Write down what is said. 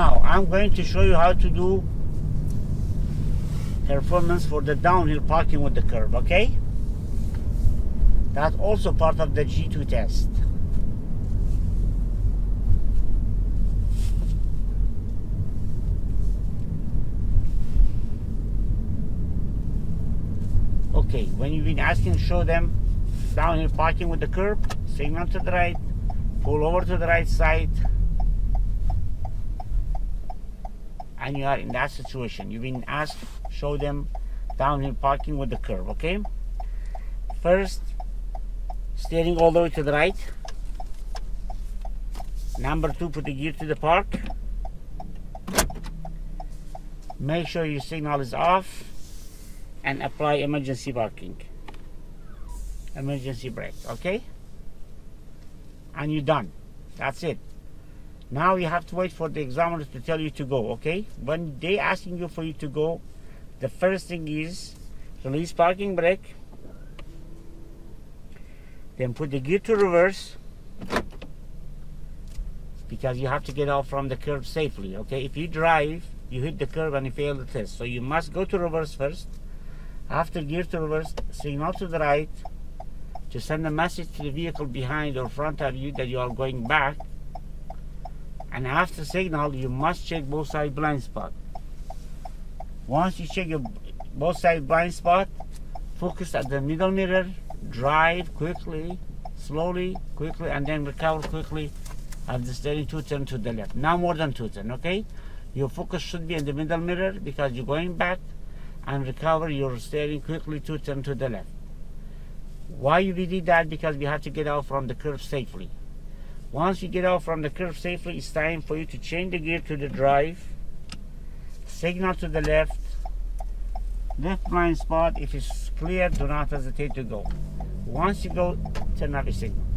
I'm going to show you how to do performance for the downhill parking with the curb, okay? That's also part of the G2 test. Okay, when you've been asking, show them downhill parking with the curb, signal to the right, pull over to the right side, and you are in that situation. You've been asked, show them down downhill parking with the curb, okay? First, steering all the way to the right. Number two, put the gear to the park. Make sure your signal is off and apply emergency parking. Emergency brake, okay? And you're done. That's it. Now you have to wait for the examiner to tell you to go, okay? When they asking you for you to go, the first thing is release parking brake, then put the gear to reverse because you have to get off from the curb safely, okay? If you drive, you hit the curb and you fail the test. So you must go to reverse first. After gear to reverse, signal to the right to send a message to the vehicle behind or front of you that you are going back and after signal you must check both side blind spot. Once you check your both side blind spot focus at the middle mirror drive quickly slowly quickly and then recover quickly as the steering two turn to the left. Now more than two turn okay? Your focus should be in the middle mirror because you're going back and recover your steering quickly to turn to the left. Why we did that? Because we have to get out from the curve safely once you get out from the curve safely, it's time for you to change the gear to the drive, signal to the left, left blind spot. If it's clear, do not hesitate to go. Once you go, turn off your signal.